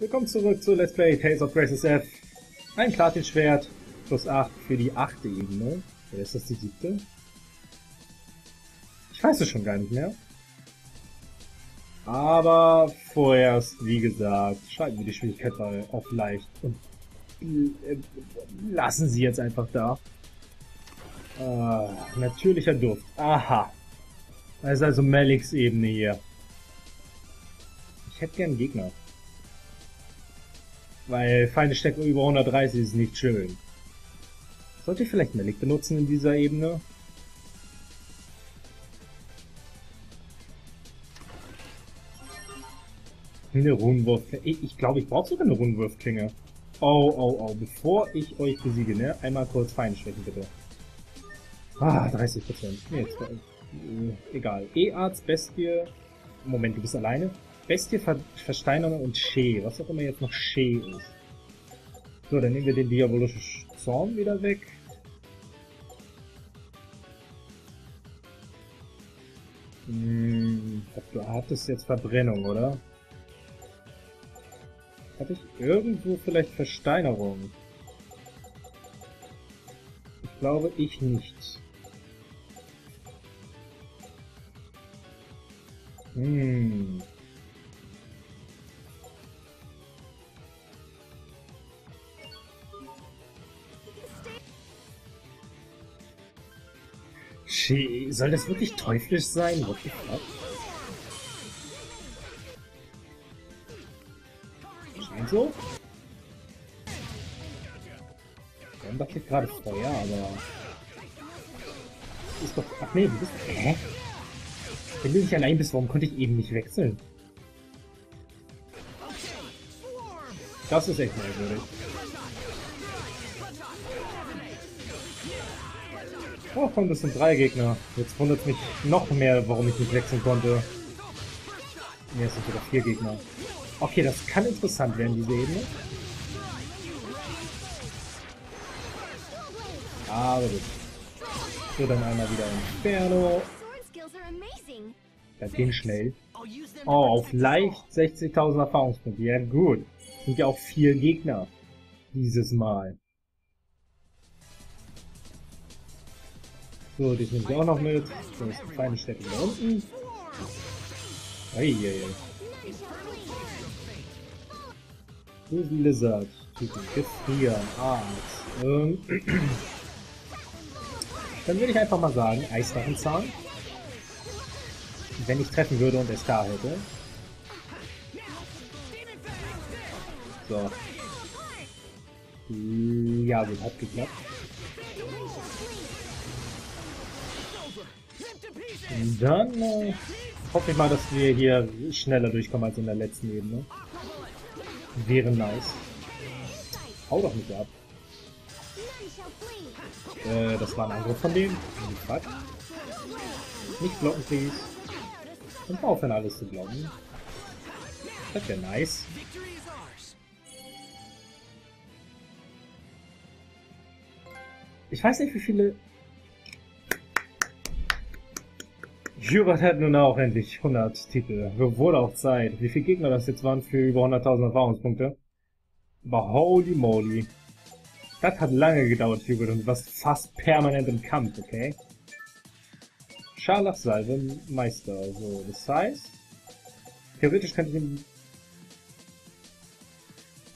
Willkommen zurück zu Let's Play Tales of Graces F. Ein Platin-Schwert plus 8 für die 8. Ebene. Oder ist das die siebte? Ich weiß es schon gar nicht mehr. Aber vorerst, wie gesagt, schalten wir die Schwierigkeit mal auf leicht und lassen sie jetzt einfach da. Äh, natürlicher Duft. Aha. Das ist also Meliks Ebene hier. Ich hätte gern Gegner. Weil Feinde stecken über 130 ist nicht schön. Sollte ich vielleicht Melik benutzen in dieser Ebene? Eine Runenwurfklinge. Ich, ich glaube, ich brauche sogar eine Runenwurfklinge. Oh, oh, oh. Bevor ich euch besiege, ne? Einmal kurz Feinde schwächen, bitte. Ah, 30 Prozent. Nee, jetzt, äh, egal. E-Arzt, Bestie. Moment, du bist alleine? Bestie, Ver Versteinerung und Shee. Was auch immer jetzt noch Shee ist. So, dann nehmen wir den diabolischen Zorn wieder weg. Hm, du hattest jetzt Verbrennung, oder? Hatte ich irgendwo vielleicht Versteinerung? Ich glaube, ich nicht. Hm. Soll das wirklich teuflisch sein? What the fuck? Scheint so. Doch hier gerade Feuer, aber... Ist doch... Ach nee, du bist... Hä? Wenn du nicht allein bist, warum konnte ich eben nicht wechseln? Das ist echt merkwürdig. Oh komm, das sind drei Gegner. Jetzt wundert mich noch mehr, warum ich nicht wechseln konnte. Ne, es sind sogar vier Gegner. Okay, das kann interessant werden, diese Ebene. Aber gut. So, dann einmal wieder Inferno. Das ging schnell. Oh, auf leicht 60.000 Erfahrungspunkte. Ja gut. Sind ja auch vier Gegner. Dieses Mal. So, die nehme ich auch noch mit. So, ist eine kleine Städte da unten. Eieiei. Böse Lizard. Typen. Gefrieren. Arzt. Ähm. Dann würde ich einfach mal sagen, Eisdrachenzahn. Wenn ich treffen würde und SK hätte. So. Ja, gut, hat geklappt. Dann äh, hoffe ich mal, dass wir hier schneller durchkommen als in der letzten Ebene. Wäre nice. Hau doch nicht ab. Äh, das war ein Angriff von dem. Fuck. Nicht blocken, please. Und aufhören alles zu blocken. Das wäre nice. Ich weiß nicht, wie viele Hubert hat nun auch endlich 100 Titel. Wurde auch Zeit. Wie viele Gegner das jetzt waren für über 100.000 Erfahrungspunkte. Aber holy moly. Das hat lange gedauert, Hubert, und warst fast permanent im Kampf, okay? Scharlachsalve Meister. So, das heißt, theoretisch könnte ich ihm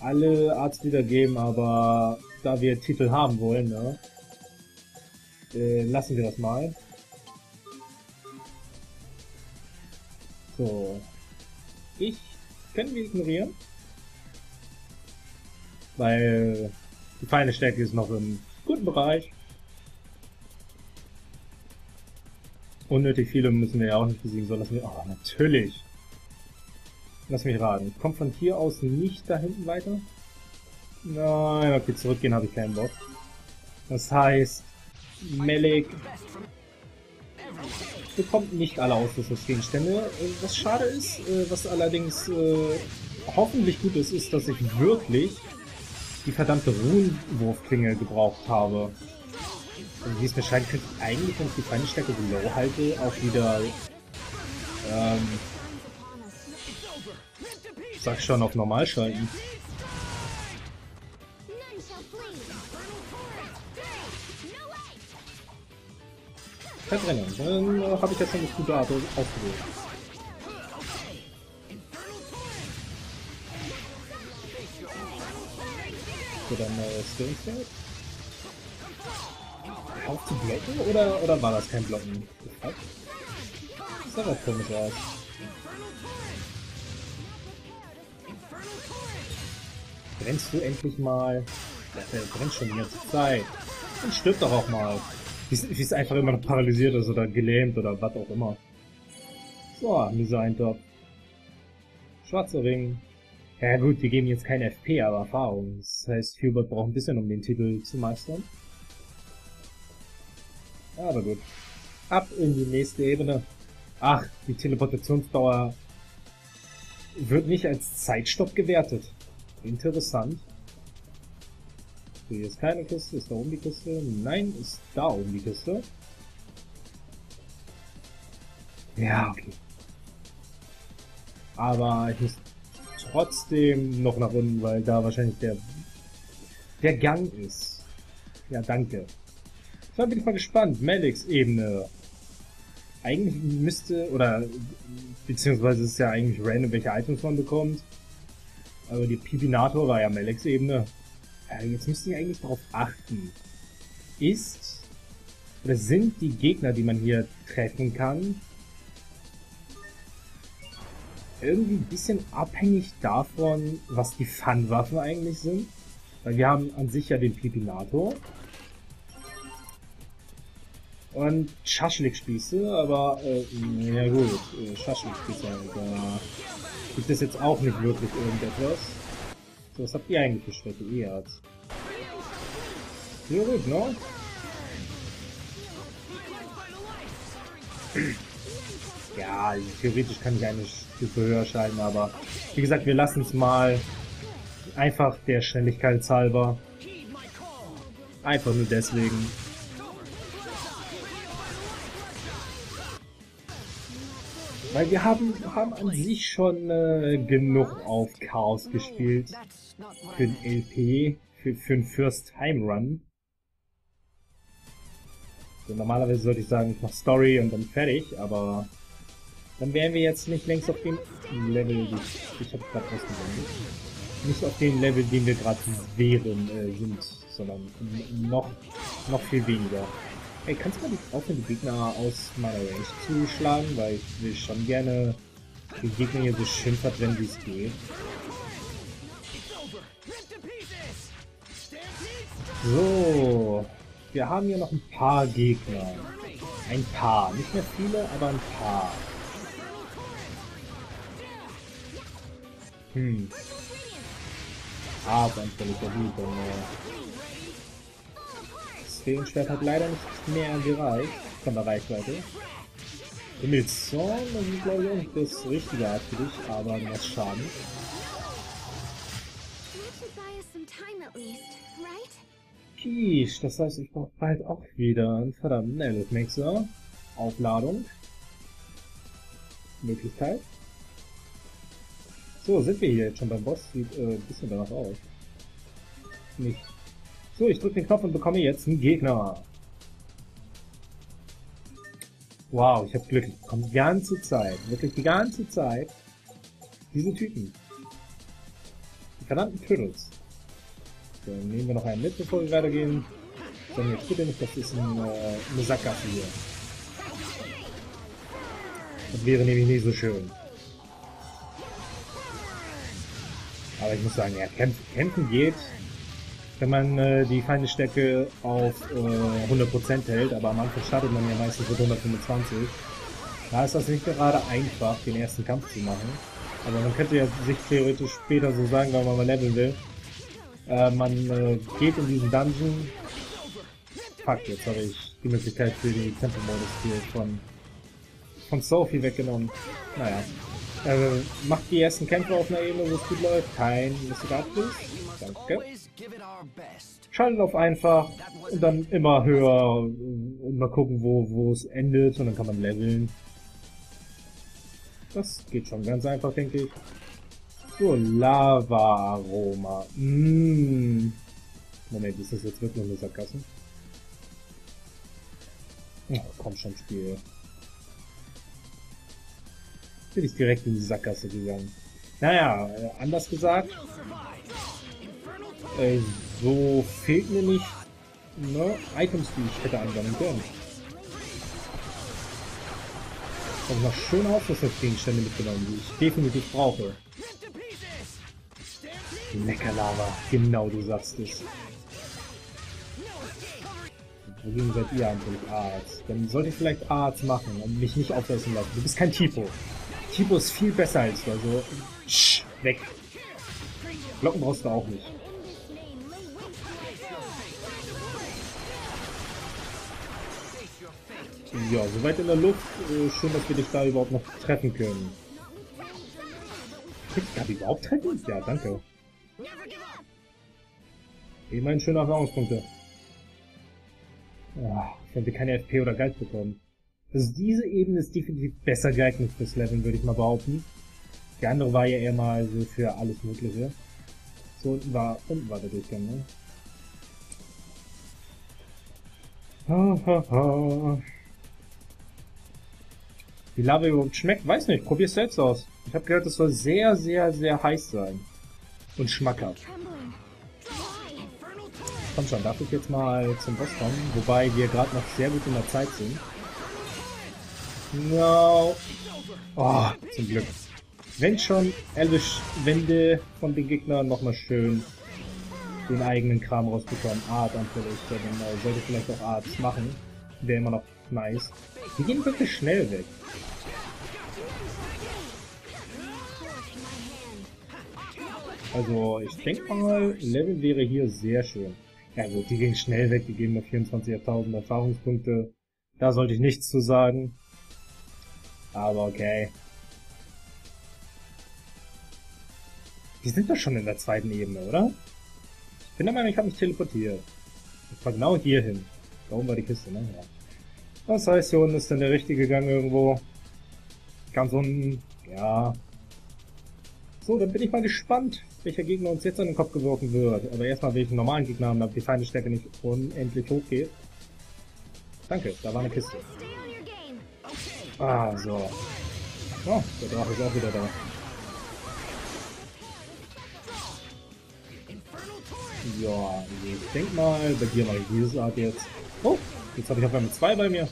alle Arztlieder geben, aber da wir Titel haben wollen, ne, äh, lassen wir das mal. So. Ich können wir ignorieren. Weil die feine Stärke ist noch im guten Bereich. Unnötig viele müssen wir ja auch nicht besiegen, so lassen wir. Oh, natürlich! Lass mich raten. Kommt von hier aus nicht da hinten weiter? Nein, okay, zurückgehen habe ich keinen Bock. Das heißt, Melik bekommt nicht alle Ausrüstungsgegenstände. Was schade ist, äh, was allerdings äh, hoffentlich gut ist, ist, dass ich wirklich die verdammte Runenwurfklinge gebraucht habe. Also wie es mir scheint, könnte ich eigentlich, wenn ich die Feindstärke so low halte, auch wieder ähm, Sag schon auf normal schalten. Verbrennen. Dann äh, habe ich jetzt eine gute Art ausgewählt. So, dann äh, Set. Auf zu blocken oder, oder war das kein Blocken? Das sah aber komisch aus. Brennst du endlich mal? Der brennt schon die ganze Zeit. Dann stirbt doch auch mal. Wie ist einfach immer noch paralysiert ist oder gelähmt oder was auch immer. So, Design-Top. Schwarzer Ring. Ja gut, wir geben jetzt kein FP, aber Erfahrung. Das heißt, Hubert braucht ein bisschen, um den Titel zu meistern. Aber gut. Ab in die nächste Ebene. Ach, die Teleportationsdauer wird nicht als Zeitstopp gewertet. Interessant. So, hier ist keine Kiste. Ist da oben die Kiste? Nein, ist da oben die Kiste. Ja, okay. Aber ich muss trotzdem noch nach unten, weil da wahrscheinlich der, der Gang ist. Ja, danke. So, bin ich mal gespannt. Melix Ebene. Eigentlich müsste, oder, beziehungsweise ist ja eigentlich random, welche Items man bekommt. Aber die Pipinator war ja Melix Ebene. Äh, jetzt müsst ihr eigentlich darauf achten. Ist, oder sind die Gegner, die man hier treffen kann, irgendwie ein bisschen abhängig davon, was die Fun-Waffen eigentlich sind? Weil wir haben an sich ja den Pipinator. Und Schaschlik-Spieße, aber, äh, ja gut, äh, Schaschlik-Spieße, da gibt es jetzt auch nicht wirklich irgendetwas. Was habt ihr eigentlich Schritte? Ihr habt. Ja gut, ne? Ja, also theoretisch kann ich eine Stufe höher schalten, aber wie gesagt, wir lassen es mal einfach der Schnelligkeit halber. Einfach nur deswegen. Weil wir haben, haben an sich schon äh, genug auf Chaos gespielt für den LP, für, für den First Time Run. So, normalerweise sollte ich sagen, ich mach Story und dann fertig, aber dann wären wir jetzt nicht längst auf dem Level, ich, ich habe gerade ausgesendet, nicht auf dem Level, den wir gerade wären, äh, sind, sondern noch, noch viel weniger. Ey, kannst du mal aufhören, die Gegner aus meiner Range zu schlagen? Weil ich will schon gerne die Gegner hier so schön verbrennen, wie es geht. So, wir haben hier noch ein paar Gegner. Ein paar, nicht mehr viele, aber ein paar. Hm. Ah, dann stelle ich ja wieder. Feenschwert hat leider nicht mehr gereicht von der Reichweite. Emilzorn, das ist glaube ich auch nicht das richtige für dich, aber mehr Schaden. Kisch, das heißt, ich brauche bald auch wieder einen verdammten Elf-Mixer. Aufladung. Möglichkeit. So, sind wir hier jetzt schon beim Boss? Sieht äh, ein bisschen danach aus. Nicht so, ich drücke den Knopf und bekomme jetzt einen Gegner. Wow, ich habe Glück. Ich bekomme die ganze Zeit, wirklich die ganze Zeit, diese Typen. Die verdammten Turtles. Dann nehmen wir noch einen mit, bevor wir weitergehen. Dann jetzt bitte nicht, das ist ein, äh, eine Sackgasse hier. Das wäre nämlich nicht so schön. Aber ich muss sagen, ja, kämpfen, kämpfen geht wenn man äh, die Feindesstärke auf äh, 100% hält, aber am Anfang startet man ja meistens mit 125. Da ist das nicht gerade einfach, den ersten Kampf zu machen. Aber man könnte ja sich theoretisch später so sagen, wenn man mal leveln will. Äh, man äh, geht in diesen Dungeon. Fuck, jetzt habe ich die Möglichkeit für die Tempelmodus hier von, von Sophie weggenommen. Naja. Äh, macht die ersten Kämpfe auf einer Ebene, wo es gut läuft. Kein. Darkness. Danke. Schalten auf einfach und dann immer höher und mal gucken, wo, wo es endet und dann kann man leveln. Das geht schon ganz einfach, denke ich. So, Lava-Aroma. Mm. Moment, ist das jetzt wirklich eine Sackgasse? Oh, komm schon, Spiel. Bin ich direkt in die Sackgasse gegangen. Naja, äh, anders gesagt, äh, so fehlt mir nicht ne, Items, die ich hätte ansammeln können. Habe noch schön Ausrüstungsgegenstände mitgenommen, die ich definitiv brauche. Lecker Lava, genau du sagst es. Wogegen seid ihr eigentlich Arzt? Dann sollte ich vielleicht Arzt machen und mich nicht aufessen lassen. Du bist kein Tipo. Tipo ist viel besser als du, also... Sch, weg. Glocken brauchst du auch nicht. Ja, soweit in der Luft. Äh, schön, dass wir dich da überhaupt noch treffen können. Ich habe überhaupt treffen? Ja, danke. Immerhin schöne Erfahrungspunkte. Ja, ich könnte keine FP oder Geist bekommen. Also diese Ebene ist definitiv besser geeignet fürs Leveln, würde ich mal behaupten. Die andere war ja eher mal so für alles Mögliche. So unten war, unten war der Durchgang, ne? Ha, ha, ha. Wie Lava überhaupt schmeckt, weiß nicht. Probier's selbst aus. Ich habe gehört, es soll sehr, sehr, sehr heiß sein. Und schmackhaft. Komm schon, darf ich jetzt mal zum Boss kommen? Wobei wir gerade noch sehr gut in der Zeit sind. No. Oh, zum Glück. Wenn schon, Elvish Wände von den Gegnern nochmal schön den eigenen Kram rausbekommen. Art anfällig, ja genau. Sollte vielleicht auch Arts machen. Wäre immer noch nice. Die gehen wirklich schnell weg. Also ich denke mal, Level wäre hier sehr schön. Ja gut, die gehen schnell weg, die geben nur 24.000 Erfahrungspunkte. Da sollte ich nichts zu sagen. Aber okay. Die sind doch schon in der zweiten Ebene, oder? Ich bin der Meinung, ich habe mich teleportiert. Ich war genau hier hin. Da oben war die Kiste, ne? Ja. Das heißt, hier unten ist dann der richtige Gang irgendwo. Ganz unten. Ja. So, dann bin ich mal gespannt, welcher Gegner uns jetzt an den Kopf geworfen wird. Aber erstmal will ich einen normalen Gegner haben, damit die Feindestärke nicht unendlich hoch geht. Danke, da war eine Kiste. Ah, so. Oh, der Drache ist auch wieder da. Ja, ich denk mal, bei dir mache ich dieses Art jetzt. Oh, jetzt habe ich auf einmal zwei bei mir.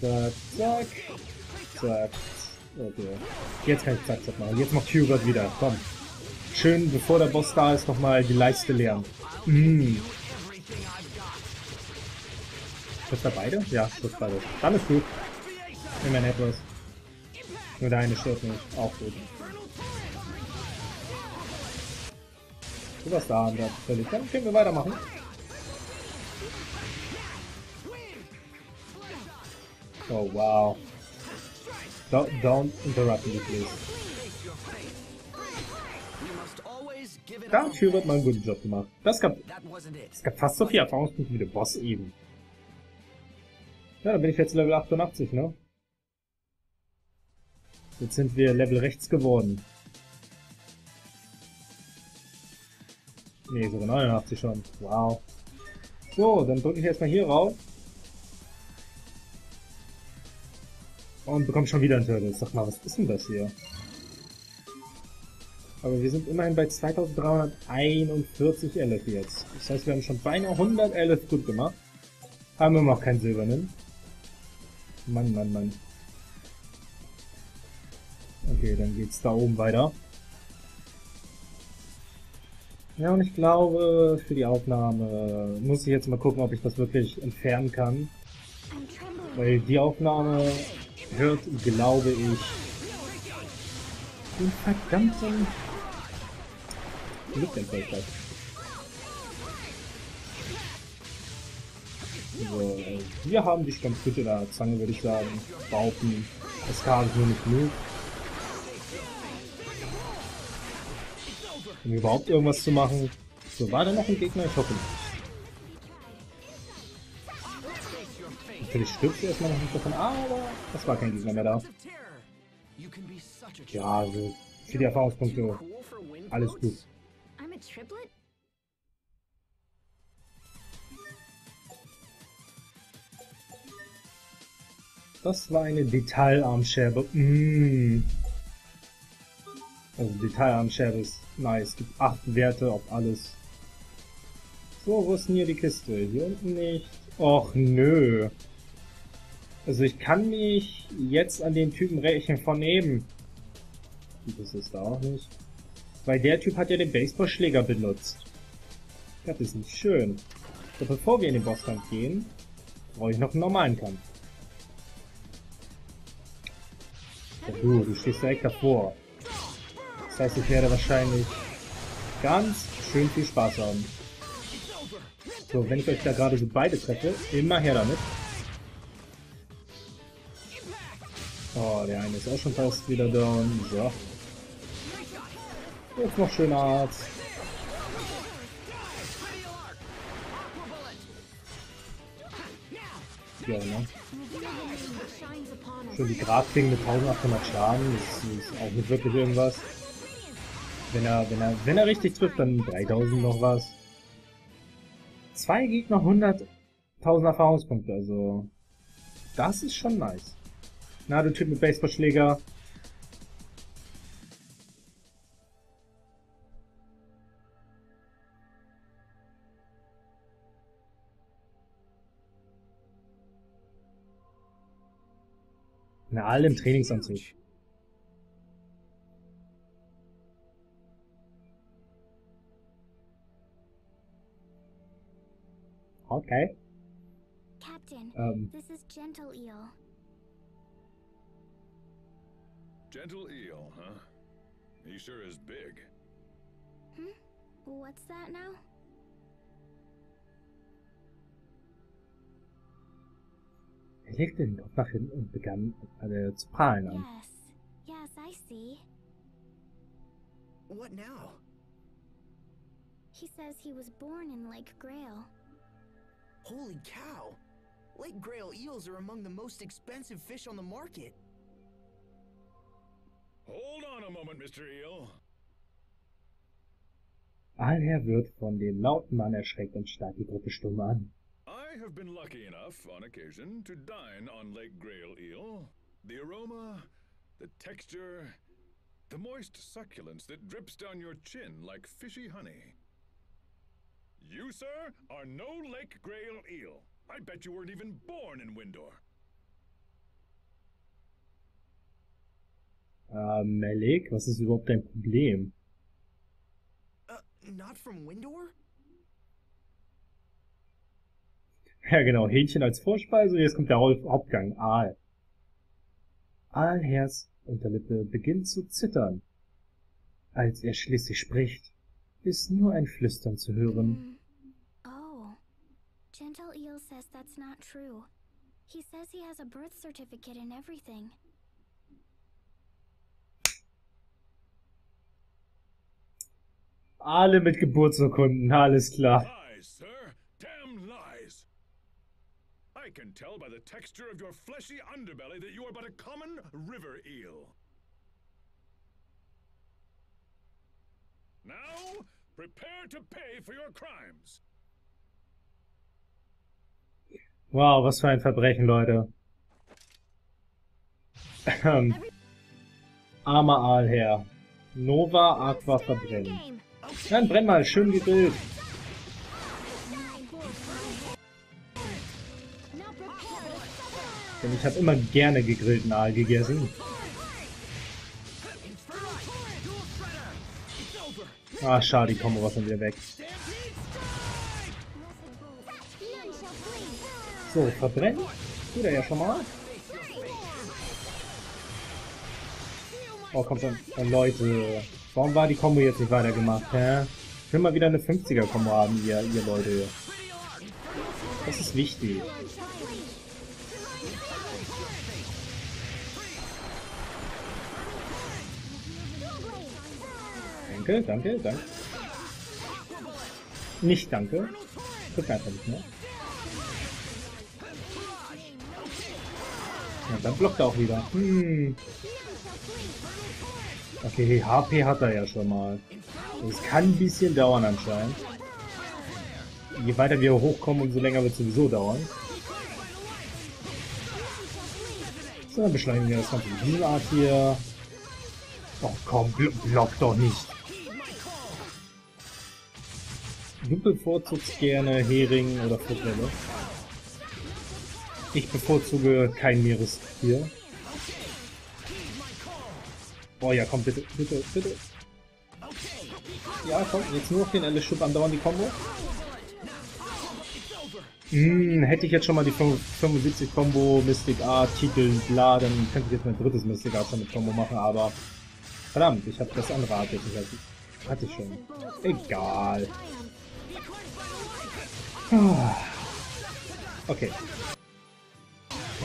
Zack, zack, zack. Okay. Jetzt kann ich zack, zack machen. Jetzt macht Hubert wieder. Komm. Schön, bevor der Boss da ist, nochmal die Leiste leeren. Mm. Trifft er beide? Ja, trifft beide. Dann ist gut. Immerhin etwas. Nur der eine stört mich. Auch gut. Du warst da, Andrea. Völlig. Dann können wir weitermachen. Oh, wow. Don't, don't interrupt me, please. Dafür wird mal einen guten Job gemacht. Das gab, das gab fast so viel Erfahrungspunkte wie der Boss eben. Ja, dann bin ich jetzt Level 88, ne? Jetzt sind wir Level rechts geworden. Ne, sogar 89 schon. Wow. So, dann drücke ich erstmal hier rauf. Und bekomme schon wieder ein Turtle. Sag mal, was ist denn das hier? Aber wir sind immerhin bei 2341 LF jetzt. Das heißt, wir haben schon beinahe 100 LF gut gemacht. Haben wir noch keinen silbernen. Mann, Mann, Mann. Okay, dann geht's da oben weiter. Ja, und ich glaube, für die Aufnahme muss ich jetzt mal gucken, ob ich das wirklich entfernen kann. Weil die Aufnahme hört, glaube ich, den verdammten Luftentfällt So, wir haben dich ganz gut in der Zange, würde ich sagen. Behaupten. Es kam nur nicht genug. Um überhaupt irgendwas zu machen. So, war da noch ein Gegner? Ich hoffe nicht. Natürlich stirbt sie erstmal noch nicht davon, aber es war kein Gegner mehr da. Ja, also Für die Erfahrungspunkte. Alles gut. Das war eine Detailarmscherbe. Mmh. Also Detailarmscherbe ist nice. Gibt 8 Werte auf alles. So, wo ist denn hier die Kiste? Hier unten nicht. Och nö. Also ich kann mich jetzt an den Typen rächen von eben. Das ist da auch nicht. Weil der Typ hat ja den Baseballschläger benutzt. Das ist nicht schön. So, bevor wir in den Bosskampf gehen, brauche ich noch einen normalen Kampf. Ja, du, du stehst direkt davor. Das heißt, ich werde wahrscheinlich ganz schön viel Spaß haben. So, wenn ich euch da gerade so beide treffe, immer her damit. Eine ist auch schon fast wieder down. So. Jetzt noch schöner Arzt. Ja, ne? Schon die Grafding mit 1800 Schaden, das ist auch nicht wirklich irgendwas. Wenn er, wenn er, wenn er richtig trifft, dann 3000 noch was. Zwei Gegner 100.000 Erfahrungspunkte, also das ist schon nice. Na, du Typ mit Baseballschläger. Na, alle im Trainingsanzug. Okay. Captain, Ähm, this is Gentle Eel. Gentle eel, huh? He sure is big. Hmm? What's that now? er legte den Kopf nach hinten und begann äh, zu prahlen an. Yes. Yes, I see. What now? He says he was born in Lake Grail. Holy cow! Lake Grail eels are among the most expensive fish on the market. Hold on a moment, Mr. Eel. Alher wird von dem lauten Mann erschreckt und starrt die Gruppe stumm an. I have been lucky enough, on occasion, to dine on Lake Grail eel. The aroma, the texture, the moist succulence that drips down your chin like fishy honey. You, sir, are no Lake Grail eel. I bet you weren't even born in Windor. Äh, Melik, was ist überhaupt dein Problem? Uh, not from Windor? Ja genau, Hähnchen als Vorspeise, jetzt kommt der Hau- Hauptgang, Aal. Aalhers Unterlippe beginnt zu zittern. Als er schließlich spricht, ist nur ein Flüstern zu hören. Hmm. Oh. Gentle Eel says that's not true. He says he has a birth certificate and everything. Alle mit Geburtsurkunden, alles klar. Lies, sir. Damn lies. I can tell by the texture of your fleshy underbelly that you are but a common river eel. Now, prepare to pay for your crimes. Wow, was für ein Verbrechen, Leute. Ähm, armer Aalherr. Nova Aqua verbrennen. Dann brenn mal, schön gegrillt. Denn ich habe immer gerne gegrillten Aal gegessen. Ah, schade, die Kombo war schon wieder weg. So, verbrennen. Tut er ja schon mal. Oh, kommt schon. Oh, Leute. Warum war die Kombo jetzt nicht weitergemacht, hä? Ich will mal wieder eine 50er-Kombo haben, ihr, ihr Leute. Das ist wichtig. Danke, danke, danke. Nicht danke. Guck einfach nicht mehr. Ja, dann blockt er auch wieder. Hm. Okay, HP hat er ja schon mal. Das kann ein bisschen dauern anscheinend. Je weiter wir hochkommen, umso länger wird es sowieso dauern. So, dann beschleunigen wir das Ganze mit Art hier. Oh komm, blo block doch nicht. Du bevorzugst gerne Hering oder Forelle. Ich bevorzuge kein Meerestier. Oh ja, komm, bitte, bitte, bitte. Ja, komm, jetzt nur auf den Alice-Schub andauern die Combo. Hm, hätte ich jetzt schon mal die 75 Combo, Mystic Art, Titel, bla, dann könnte ich jetzt mein drittes Mystic Art schon mit Combo machen, aber verdammt, ich habe das andere Art jetzt nicht. Hatte ich schon. Egal. Ah. Okay.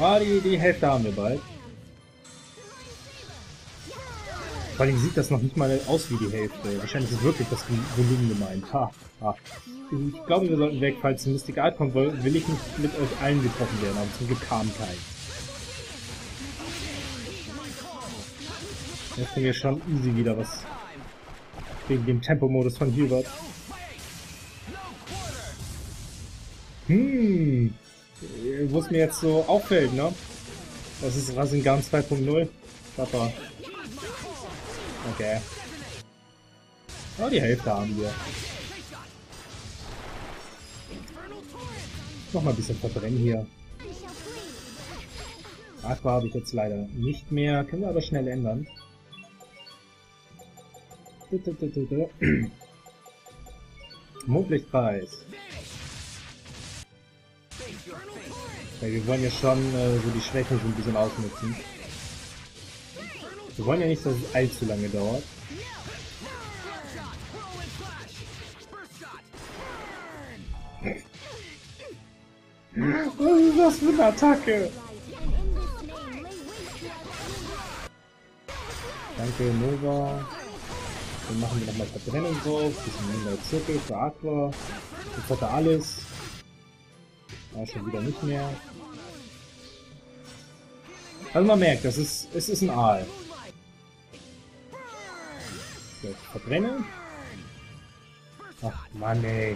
Ah, die, die Hälfte haben wir bald. Vor allem sieht das noch nicht mal aus wie die Hälfte. Wahrscheinlich ist wirklich das Volumen gemeint. Ha, ha. Ich glaube, wir sollten weg, falls Mystic Art kommt, will ich nicht mit euch allen getroffen werden, aber zum Glück kam kein. Jetzt kriegen wir schon easy wieder was. Wegen dem Tempomodus von Hubert. Hm. Wo es mir jetzt so auffällt, ne? Das ist Rasengan 2.0. Papa. Okay. Oh, die Hälfte haben wir. Nochmal ein bisschen verbrennen hier. Aqua habe ich jetzt leider nicht mehr. Können wir aber schnell ändern. Mondlichtpreis. Wir wollen ja schon äh, so die Schwächen so ein bisschen ausnutzen. Wir wollen ja nicht, dass es allzu lange dauert. Was ist das für eine Attacke? Danke, Nova. Dann machen wir nochmal Verbrennung drauf. Bisschen neue Zirkel für Aqua. Jetzt hat er alles. Ah, schon wieder nicht mehr. Also man merkt, das ist, es ist ein Aal. So, verbrennen. Ach Mann ey.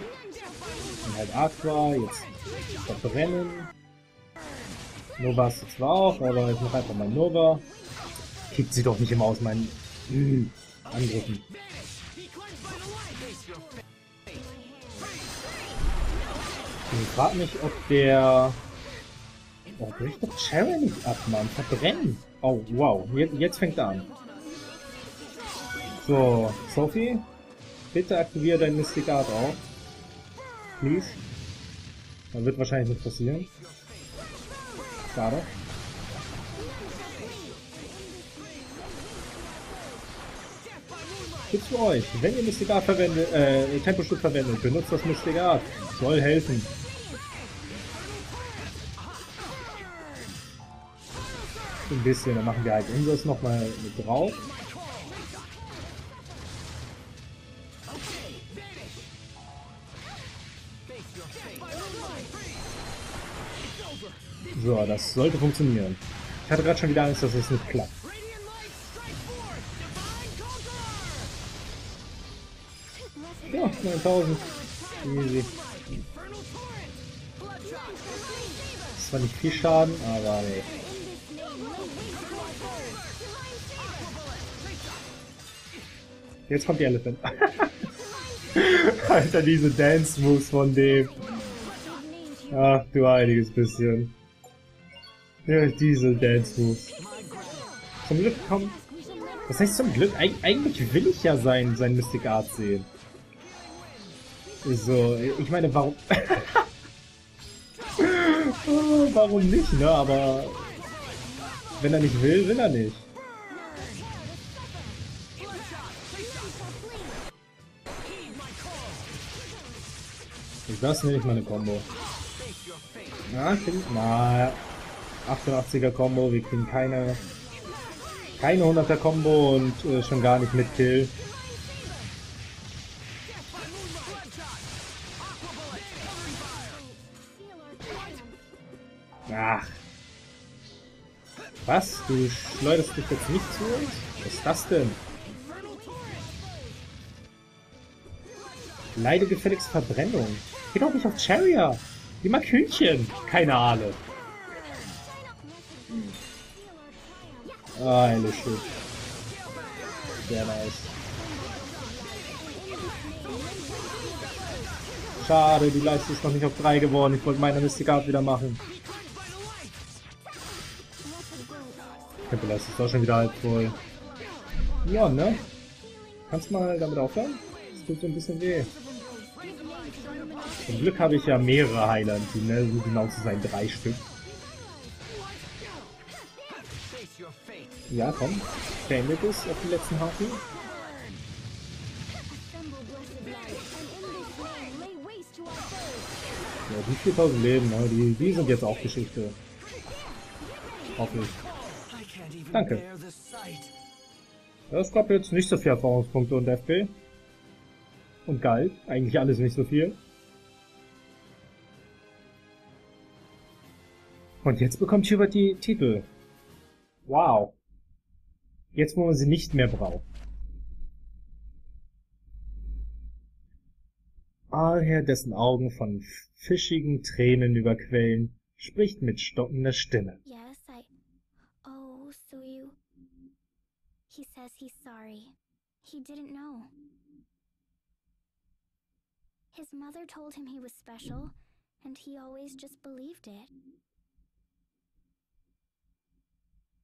Dann halt Aqua, jetzt verbrennen. Nova ist zwar auch, aber ich mache einfach mal Nova. Kickt sie doch nicht immer aus meinen mm, Angriffen. Ich frage mich, ob der... Oh, bricht doch Cherry nicht ab, Mann. Verbrennen. Oh, wow. Jetzt fängt er an. So, Sophie, bitte aktiviere dein Mystic Art auch. Please. Das wird wahrscheinlich nicht passieren. Schade. Tipps für euch. Wenn ihr Mystic Art verwendet, äh, Temposchutz verwendet, benutzt das Mystic Art. Soll helfen. Ein bisschen, dann machen wir halt unseres nochmal mit drauf. So, das sollte funktionieren. Ich hatte gerade schon wieder Angst, dass es nicht klappt. Ja, 9000. Easy. Das war nicht viel Schaden, aber nee. Jetzt kommt die Elephant. Alter, diese Dance-Moves von dem. Ach du einiges bisschen. Ja, diese Dance Moves. Zum Glück kommt. Was heißt zum Glück? Eig eigentlich will ich ja sein, sein Mystic Art sehen. So, ich meine, warum. warum nicht, ne? Aber. Wenn er nicht will, will er nicht. Das nenne ich mal eine Combo. Na, ich mal. 88er Combo, wir kriegen keine, keine 100er Combo und äh, schon gar nicht mit Kill. Ach. Was? Du schleuderst dich jetzt nicht zu uns? Was ist das denn? Leide gefälligst Verbrennung. Geh doch nicht auf Cherrier! Geh mal Kühnchen. Keine Ahnung. Ah, eine Shit. Sehr nice. Schade, die Leiste ist noch nicht auf 3 geworden. Ich wollte meine Mystic Art wieder machen. Tempelast ist auch schon wieder halb voll. Ja, ne? Kannst mal damit aufhören? Das tut so ein bisschen weh. Zum Glück habe ich ja mehrere Heiler Team, ne? So genau zu sein, drei Stück. Ja, komm. Beendet es auf den letzten Haken. Ja, die 4000 Leben, ne? die, die sind jetzt auch Geschichte. Hoffe ich. Danke. Es gab jetzt nicht so viele Erfahrungspunkte und FP. Und galt. Eigentlich alles nicht so viel. Und jetzt bekommt Hubert die Titel. Wow. Jetzt, wo man sie nicht mehr braucht. Alher, dessen Augen von fischigen Tränen überquellen, spricht mit stockender Stimme. Yes, I. Oh, so you. He says he's sorry. He didn't know. His mother told him he was special, and he always just believed it.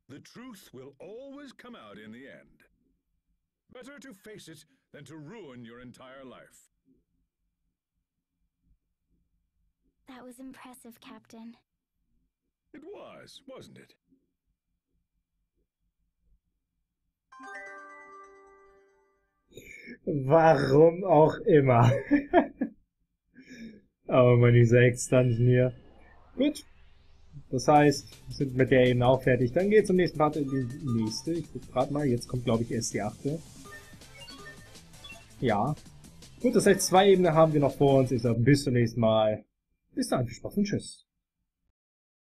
The truth will always come out in the end. Better to face it than to ruin your entire life. That was impressive, Captain. It was, wasn't it? Warum auch immer. Aber man, diese Ex-Dungeon hier. Gut. Das heißt, wir sind mit der Ebene auch fertig. Dann geht's zum nächsten Part in die nächste. Ich guck grad mal. Jetzt kommt, glaube ich, erst die achte. Ja. Gut, das heißt, zwei Ebenen haben wir noch vor uns. Ich sage bis zum nächsten Mal. Bis dann, viel Spaß und tschüss.